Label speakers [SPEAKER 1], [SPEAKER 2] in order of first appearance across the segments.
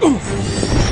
[SPEAKER 1] Oh!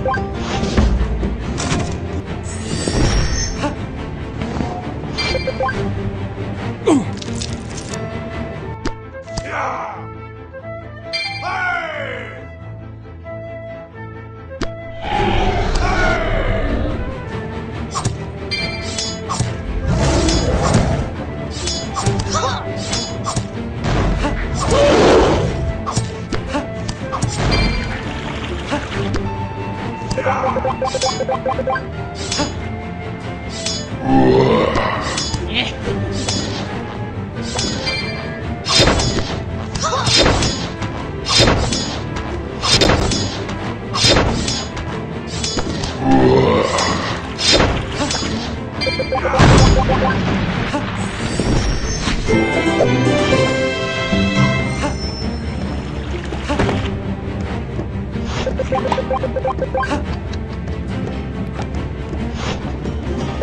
[SPEAKER 1] Thank you.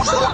[SPEAKER 1] Ha!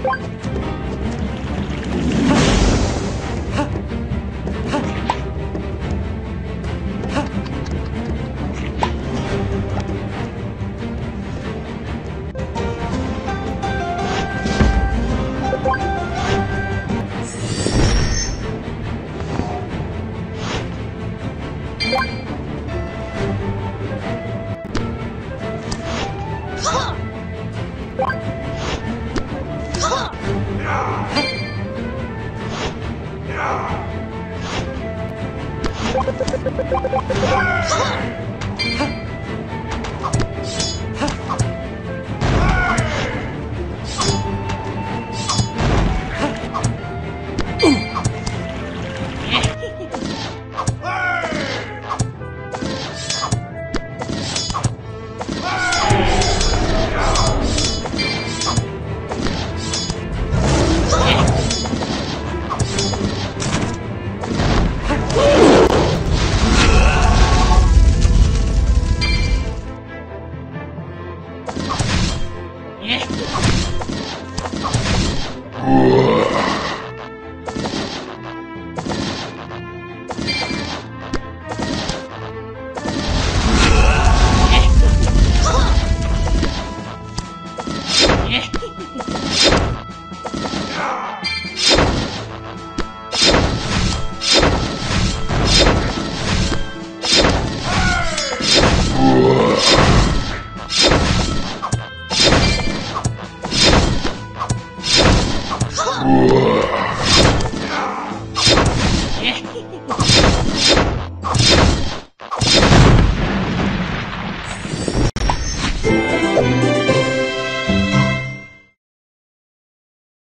[SPEAKER 1] ん